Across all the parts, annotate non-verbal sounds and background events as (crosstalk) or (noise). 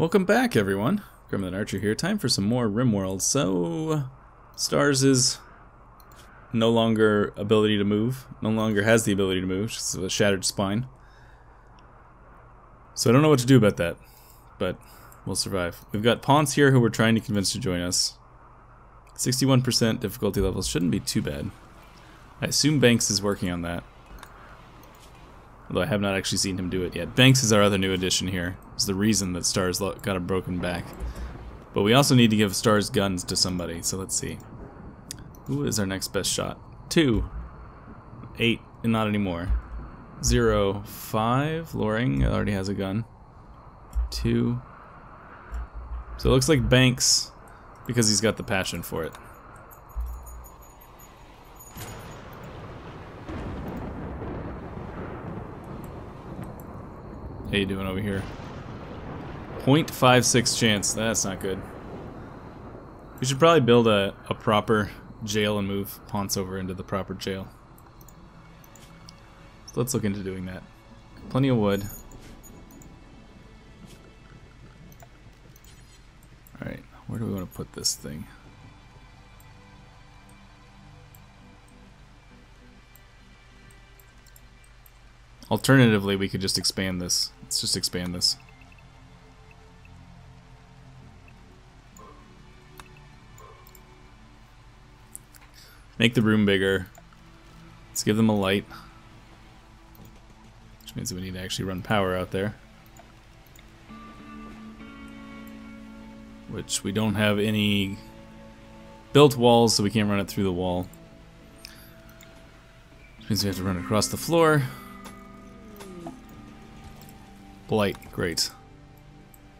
Welcome back, everyone. Cromulent Archer here. Time for some more RimWorld. So, Stars is no longer ability to move. No longer has the ability to move. She's a shattered spine. So I don't know what to do about that, but we'll survive. We've got Ponce here who we're trying to convince to join us. 61% difficulty levels shouldn't be too bad. I assume Banks is working on that. Although I have not actually seen him do it yet. Banks is our other new addition here. The reason that Stars got a broken back. But we also need to give Stars guns to somebody, so let's see. Who is our next best shot? Two. Eight, and not anymore. Zero, five. Loring already has a gun. Two. So it looks like Banks, because he's got the passion for it. How you doing over here? 0.56 chance. That's not good. We should probably build a, a proper jail and move Ponce over into the proper jail. Let's look into doing that. Plenty of wood. Alright, where do we want to put this thing? Alternatively, we could just expand this. Let's just expand this. Make the room bigger. Let's give them a light. Which means we need to actually run power out there. Which we don't have any built walls, so we can't run it through the wall. Which means we have to run across the floor. Blight, great.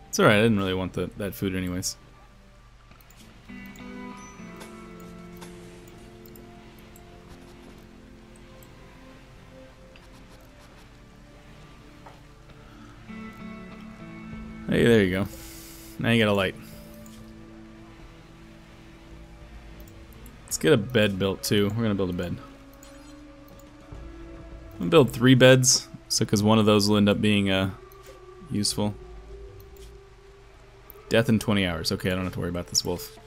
It's alright, I didn't really want the, that food anyways. Hey, there you go. Now you got a light. Let's get a bed built too. We're gonna build a bed. I'm gonna build three beds, so because one of those will end up being uh, useful. Death in 20 hours. Okay, I don't have to worry about this wolf.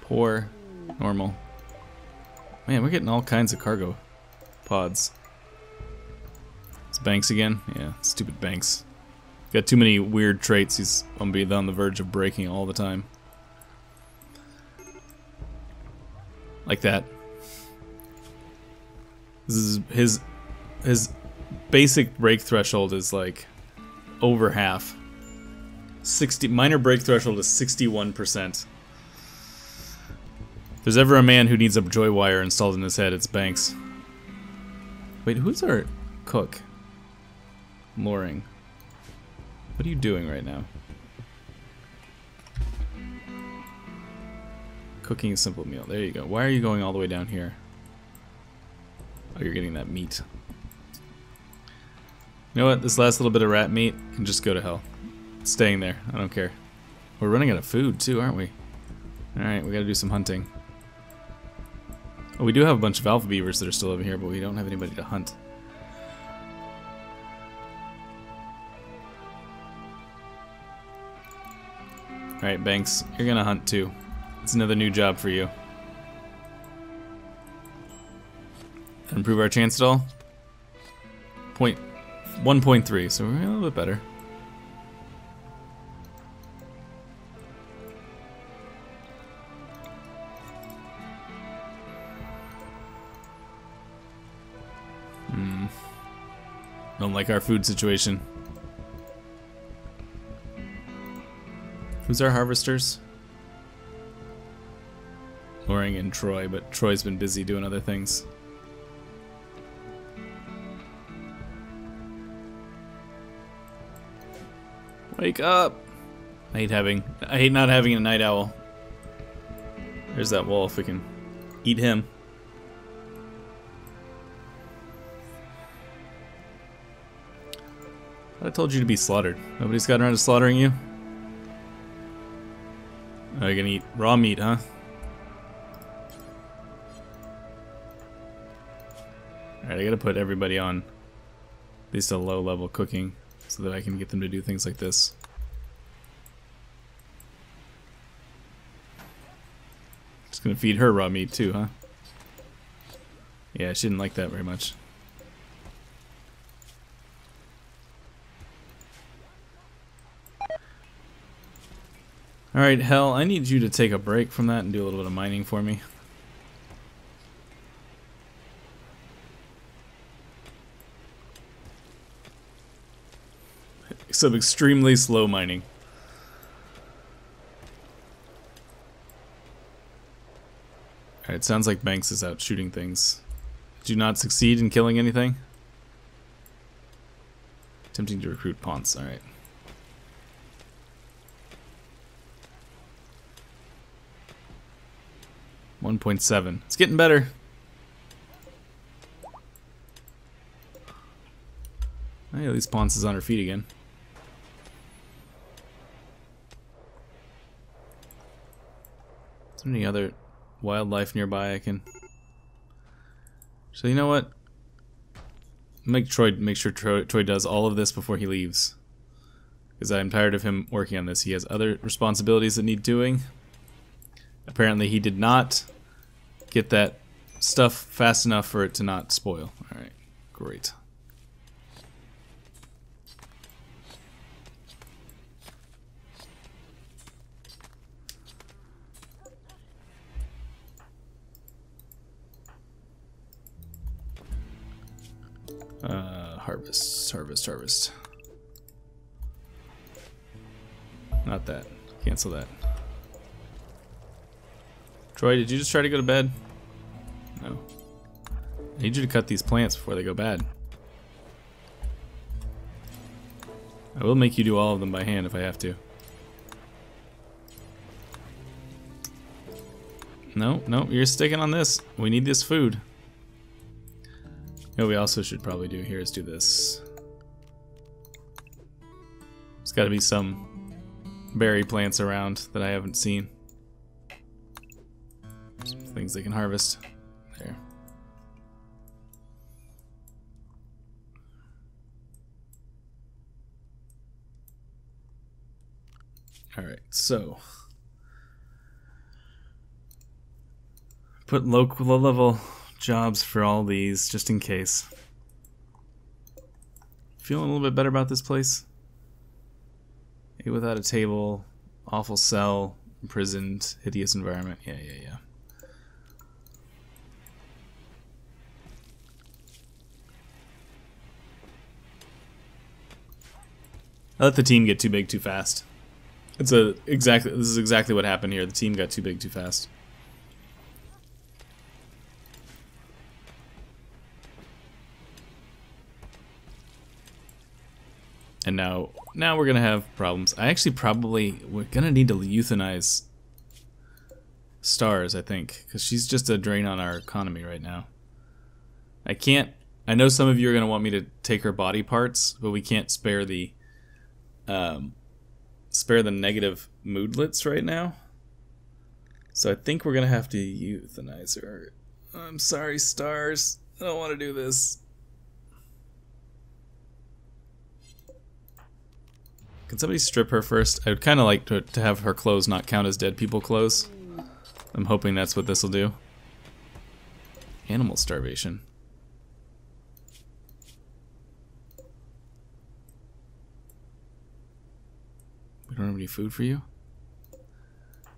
Poor, normal. Man, we're getting all kinds of cargo pods. It's Banks again? Yeah, stupid Banks. Got too many weird traits. He's gonna be on the verge of breaking all the time. Like that. This is his his basic break threshold is like over half. 60 minor break threshold is 61%. If there's ever a man who needs a joy wire installed in his head, it's Banks. Wait, who's our cook? Loring. What are you doing right now? Cooking a simple meal. There you go. Why are you going all the way down here? Oh, you're getting that meat. You know what? This last little bit of rat meat can just go to hell. It's staying there. I don't care. We're running out of food too, aren't we? Alright, we gotta do some hunting. Oh, we do have a bunch of alpha beavers that are still over here, but we don't have anybody to hunt. Alright, Banks, you're gonna hunt too. It's another new job for you. Improve our chance at all? Point 1.3, so we're a little bit better. Hmm. Don't like our food situation. Who's our harvesters? Loring and Troy, but Troy's been busy doing other things. Wake up! I hate having, I hate not having a night owl. There's that wolf, we can eat him. I told you to be slaughtered. Nobody's gotten around to slaughtering you? Oh, you're gonna eat raw meat, huh? Alright, I gotta put everybody on At least a low level cooking so that I can get them to do things like this. Just gonna feed her raw meat too, huh? Yeah, she didn't like that very much. Alright, Hell, I need you to take a break from that and do a little bit of mining for me. (laughs) Some extremely slow mining. Alright, sounds like Banks is out shooting things. Do not succeed in killing anything? Attempting to recruit Ponce, alright. One point seven. It's getting better. Hey, at least Ponce is on her feet again. Is there any other wildlife nearby I can... So you know what? Make Troy make sure Troy, Troy does all of this before he leaves. Because I'm tired of him working on this. He has other responsibilities that need doing. Apparently he did not get that stuff fast enough for it to not spoil. Alright, great. Uh, harvest, harvest, harvest. Not that. Cancel that. Troy, did you just try to go to bed? No. I need you to cut these plants before they go bad. I will make you do all of them by hand if I have to. No, no, you're sticking on this. We need this food. Know we also should probably do here is do this. There's got to be some berry plants around that I haven't seen. Things they can harvest. There. Alright, so. Put low, low level jobs for all these, just in case. Feeling a little bit better about this place? Ate without a table, awful cell, imprisoned, hideous environment. Yeah, yeah, yeah. I let the team get too big too fast. It's a exactly this is exactly what happened here. The team got too big too fast. And now now we're gonna have problems. I actually probably we're gonna need to euthanize stars, I think, because she's just a drain on our economy right now. I can't I know some of you are gonna want me to take her body parts, but we can't spare the um, spare the negative moodlets right now. So I think we're gonna have to euthanize her. I'm sorry, stars. I don't want to do this. Can somebody strip her first? I would kind of like to, to have her clothes not count as dead people clothes. I'm hoping that's what this will do. Animal starvation. We don't have any food for you?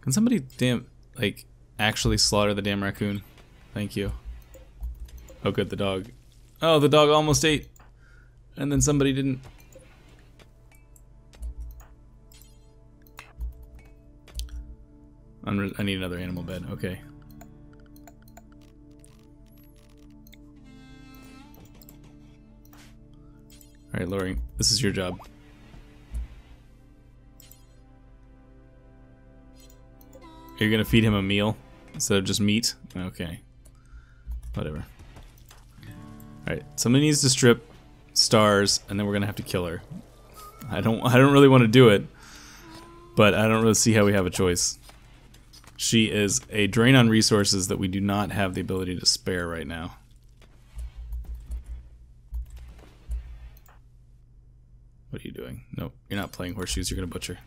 Can somebody damn, like, actually slaughter the damn raccoon? Thank you. Oh good, the dog. Oh, the dog almost ate. And then somebody didn't. I need another animal bed, okay. Alright, Lori, this is your job. You're gonna feed him a meal instead of just meat? Okay. Whatever. Alright, somebody needs to strip stars and then we're gonna have to kill her. I don't I don't really want to do it, but I don't really see how we have a choice. She is a drain on resources that we do not have the ability to spare right now. What are you doing? Nope, you're not playing horseshoes, you're gonna butcher.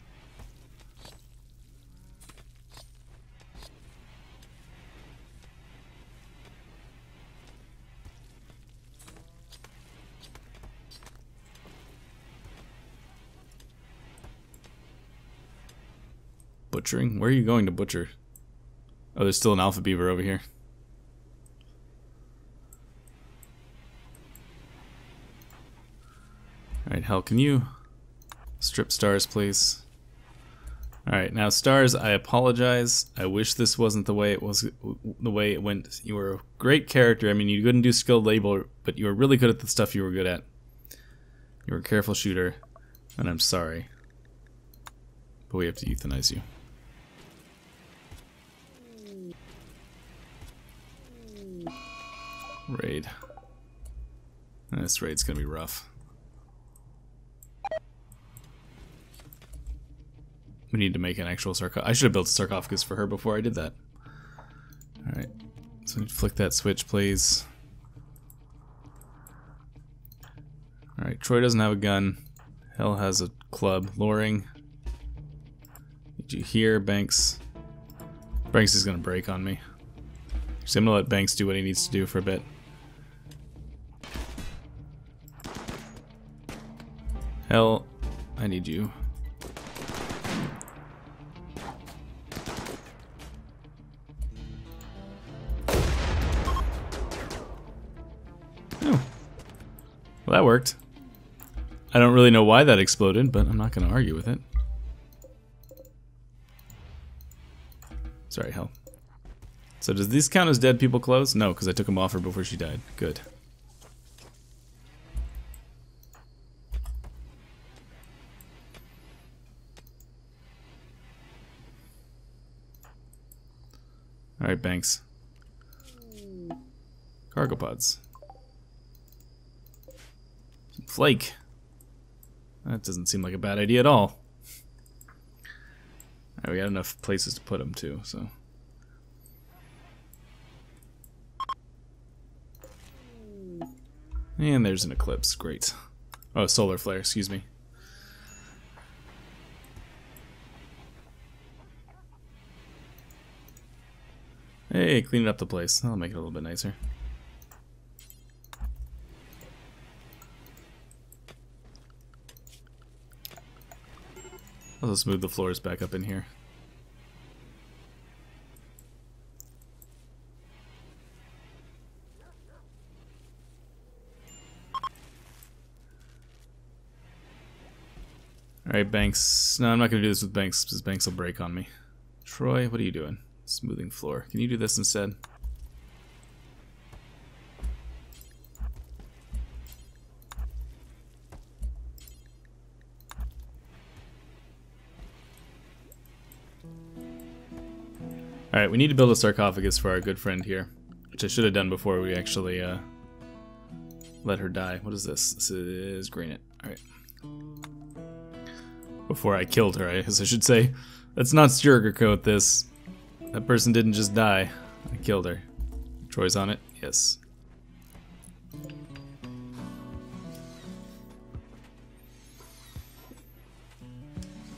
Butchering? Where are you going to butcher? Oh, there's still an alpha beaver over here. Alright, hell, can you strip stars, please? Alright, now stars, I apologize. I wish this wasn't the way it was, the way it went. You were a great character. I mean, you couldn't do skilled label, but you were really good at the stuff you were good at. You were a careful shooter, and I'm sorry. But we have to euthanize you. Raid. This raid's gonna be rough. We need to make an actual sarcophagus. I should have built a sarcophagus for her before I did that. Alright. So flick that switch, please. Alright, Troy doesn't have a gun. Hell has a club. Loring. Did you hear, Banks? Banks is gonna break on me. So I'm gonna let Banks do what he needs to do for a bit. Hell, I need you. Oh. Well, that worked. I don't really know why that exploded, but I'm not going to argue with it. Sorry, hell. So does these count as dead people clothes? No, because I took them off her before she died. Good. Alright, Banks. Cargo pods. Flake. That doesn't seem like a bad idea at all. all. Right, we got enough places to put them too, so. And there's an eclipse, great. Oh, solar flare, excuse me. Hey, cleaning up the place. That'll make it a little bit nicer. I'll just move the floors back up in here. Alright, Banks. No, I'm not going to do this with Banks because Banks will break on me. Troy, what are you doing? Smoothing floor. Can you do this instead? Alright, we need to build a sarcophagus for our good friend here. Which I should have done before we actually uh, let her die. What is this? This is granite. Alright. Before I killed her, I guess I should say. Let's not sugarcoat this. That person didn't just die. I killed her. Troy's on it? Yes.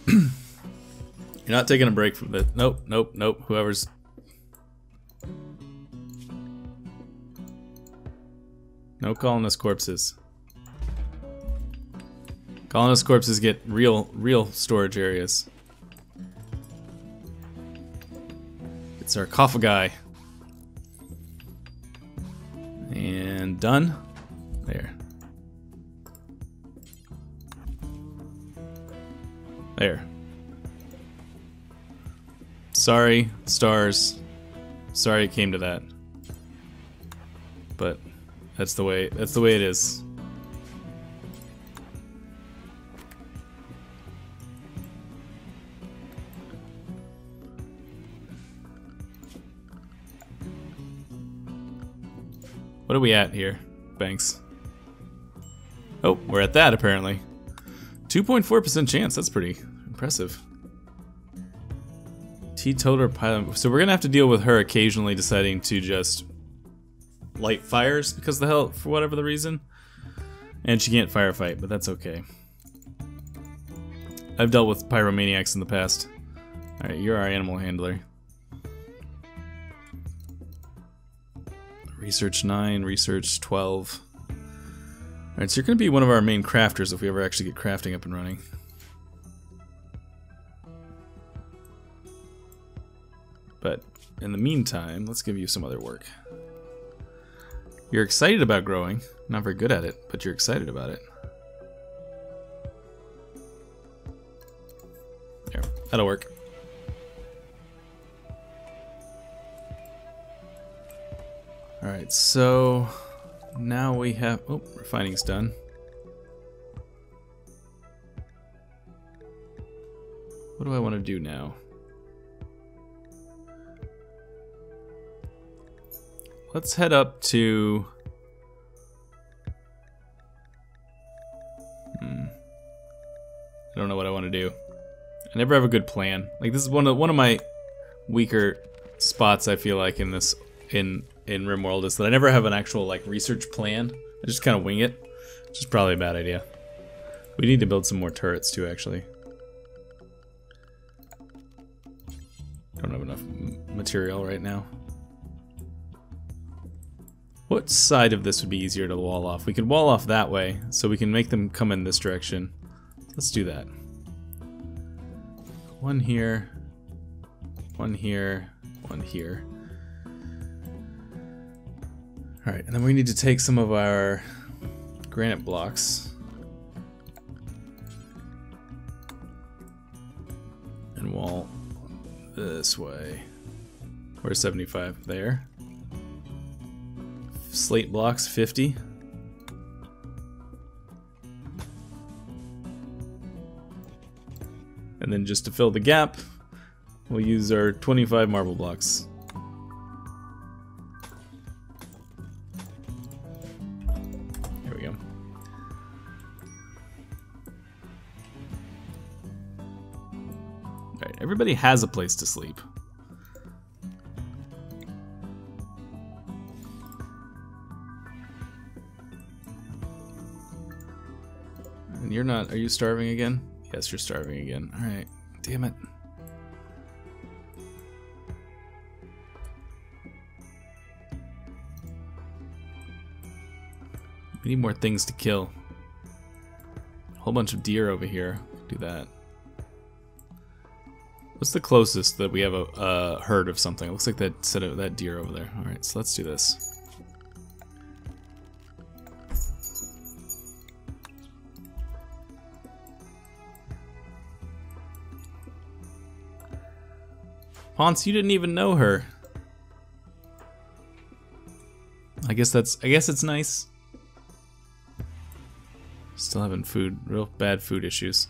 (clears throat) You're not taking a break from the. Nope, nope, nope. Whoever's. No colonist corpses. Colonist corpses get real, real storage areas. Sarcophagi. And done. There. There. Sorry, stars. Sorry it came to that. But that's the way that's the way it is. What are we at here, Banks? Oh, we're at that apparently. 2.4% chance, that's pretty impressive. Teetotaler pilot. So we're gonna have to deal with her occasionally deciding to just light fires because the hell for whatever the reason. And she can't firefight, but that's okay. I've dealt with pyromaniacs in the past. Alright, you're our animal handler. Research 9, research 12. Alright, so you're going to be one of our main crafters if we ever actually get crafting up and running. But in the meantime, let's give you some other work. You're excited about growing. Not very good at it, but you're excited about it. There, that'll work. Alright, so now we have... Oh, refining's done. What do I want to do now? Let's head up to... Hmm. I don't know what I want to do. I never have a good plan. Like this is one of one of my weaker spots I feel like in this in in RimWorld is that I never have an actual like research plan. I just kind of wing it, which is probably a bad idea. We need to build some more turrets too, actually. Don't have enough material right now. What side of this would be easier to wall off? We could wall off that way, so we can make them come in this direction. Let's do that. One here, one here, one here. Alright, and then we need to take some of our granite blocks and wall this way. Where's 75? There. Slate blocks 50. And then just to fill the gap, we'll use our 25 marble blocks. Everybody has a place to sleep. And you're not, are you starving again? Yes, you're starving again. Alright, damn it. We need more things to kill. A whole bunch of deer over here. Do that. What's the closest that we have a, a herd of something? It looks like that set of that deer over there. All right, so let's do this. Ponce, you didn't even know her. I guess that's I guess it's nice. Still having food, real bad food issues.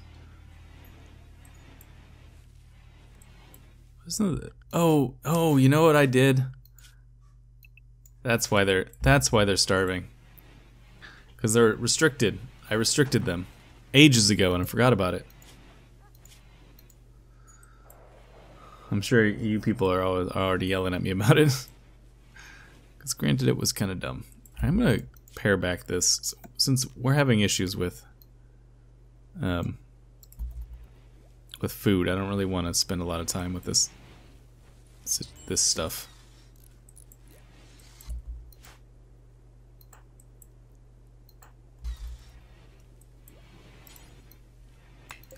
Oh, oh, you know what I did? That's why they're that's why they're starving. Cuz they're restricted. I restricted them ages ago and I forgot about it. I'm sure you people are always already yelling at me about it. (laughs) Because granted, it was kind of dumb. I'm going to pare back this since we're having issues with um, with food. I don't really want to spend a lot of time with this this stuff.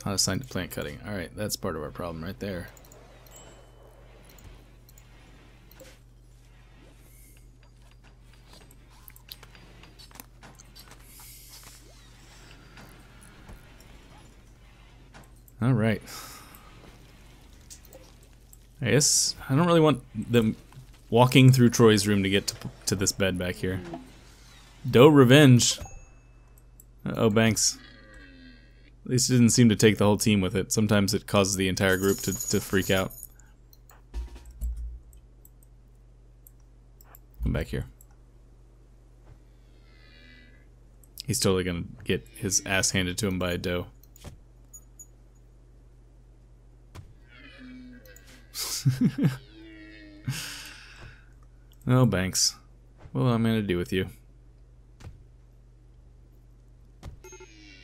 Not assigned to plant cutting. Alright, that's part of our problem right there. All right. I guess I don't really want them walking through Troy's room to get to, to this bed back here. Doe revenge. Uh oh, Banks. At least it didn't seem to take the whole team with it. Sometimes it causes the entire group to, to freak out. Come back here. He's totally gonna get his ass handed to him by a doe. (laughs) oh, Banks. What am I going to do with you?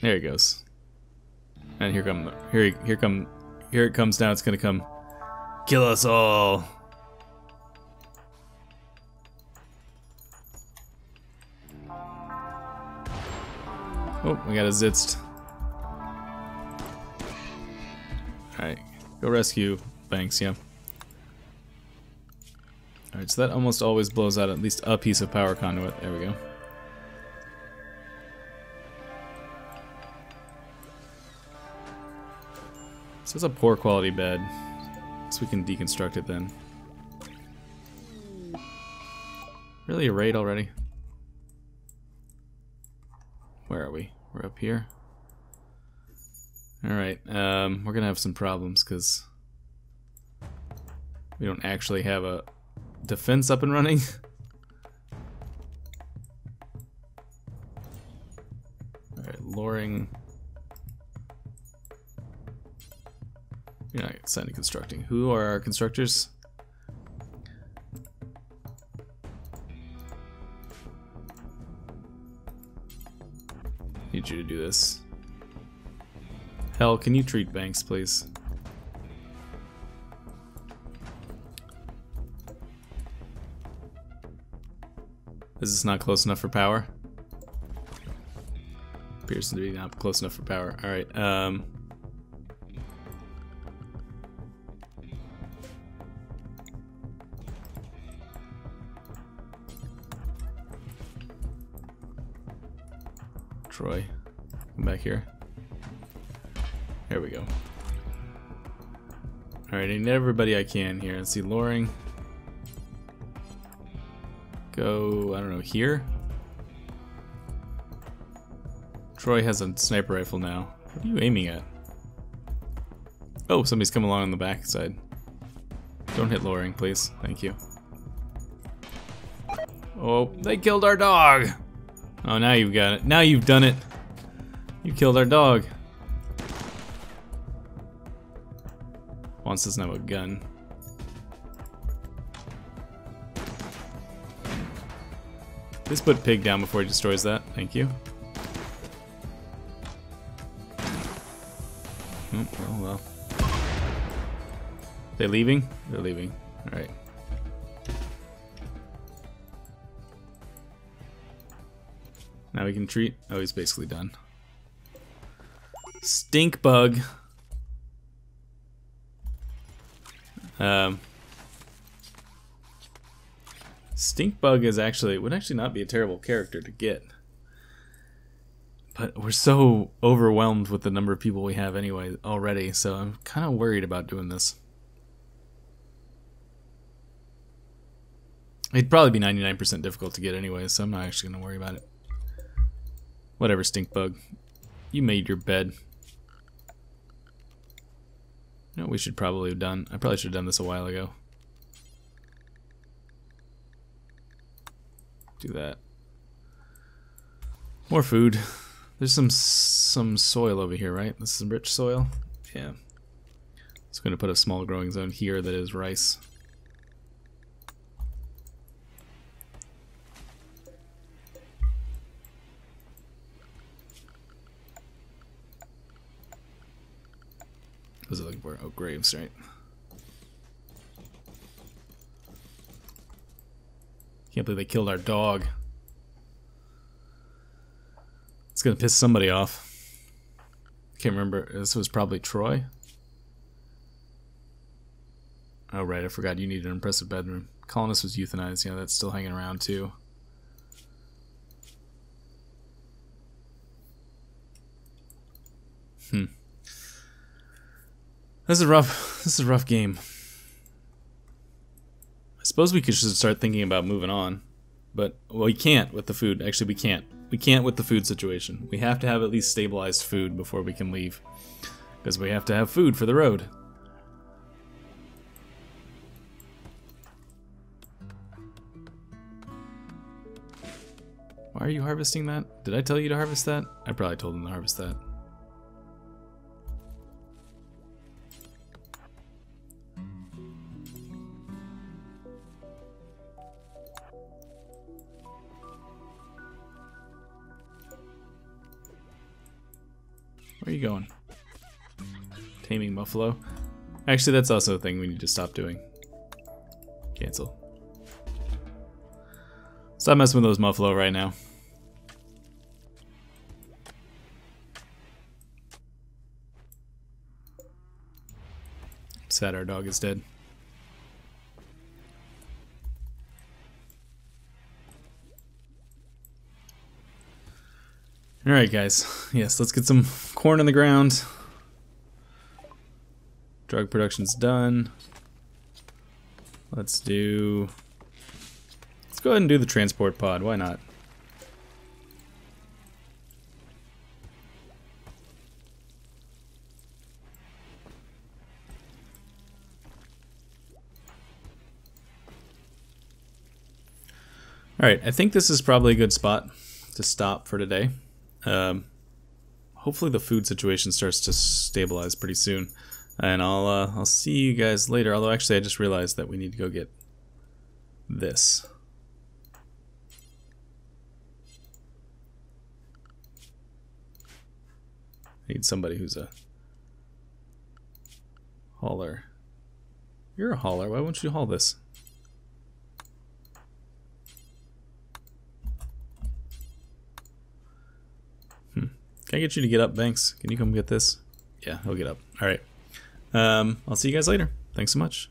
There he goes. And here come here here come here it comes now. It's gonna come kill us all. Oh, we got a Zitzt. Alright, go rescue Banks, yeah. Alright, so that almost always blows out at least a piece of power conduit. There we go. So it's a poor quality bed. So we can deconstruct it then. Really a raid already? Where are we? We're up here. Alright, um, we're gonna have some problems because we don't actually have a defense up and running. (laughs) Alright, Loring. You're not constructing. Who are our constructors? Need you to do this. Hell, can you treat Banks, please? Is this not close enough for power? Appears to be not close enough for power. Alright, um... Troy, come back here. There we go. Alright, I need everybody I can here. Let's see, Loring go, I don't know, here? Troy has a sniper rifle now. What are you aiming at? Oh, somebody's come along on the back side. Don't hit Loring, please. Thank you. Oh, they killed our dog! Oh, now you've got it. Now you've done it. You killed our dog. Wants doesn't have a gun. Please put pig down before he destroys that. Thank you. Oh, oh well. They leaving? They're leaving. Alright. Now we can treat. Oh, he's basically done. Stink bug. Um, Stinkbug is actually would actually not be a terrible character to get. But we're so overwhelmed with the number of people we have anyway already, so I'm kind of worried about doing this. It'd probably be 99% difficult to get anyway, so I'm not actually going to worry about it. Whatever, Stink Bug. You made your bed. You know we should probably have done? I probably should have done this a while ago. Do that. More food. There's some some soil over here, right? This is rich soil. Yeah. It's going to put a small growing zone here that is rice. What was it looking for? Oh, graves, right? Can't believe they killed our dog. It's gonna piss somebody off. Can't remember. This was probably Troy. Oh, right. I forgot you need an impressive bedroom. Colonist was euthanized. Yeah, that's still hanging around, too. Hmm. This is rough. (laughs) This is a rough game. Suppose we could just start thinking about moving on. But, well, we can't with the food. Actually, we can't. We can't with the food situation. We have to have at least stabilized food before we can leave. Because we have to have food for the road. Why are you harvesting that? Did I tell you to harvest that? I probably told him to harvest that. Where are you going? Taming Muffalo. Actually, that's also a thing we need to stop doing. Cancel. Stop messing with those Muffalo right now. Sad our dog is dead. Alright guys, yes, let's get some corn in the ground. Drug production's done. Let's do... Let's go ahead and do the transport pod, why not? Alright, I think this is probably a good spot to stop for today. Um, hopefully the food situation starts to stabilize pretty soon. And I'll, uh, I'll see you guys later. Although actually I just realized that we need to go get this. I need somebody who's a hauler. You're a hauler. Why won't you haul this? Can I get you to get up, Banks? Can you come get this? Yeah, he'll get up. All right. Um, I'll see you guys later. Thanks so much.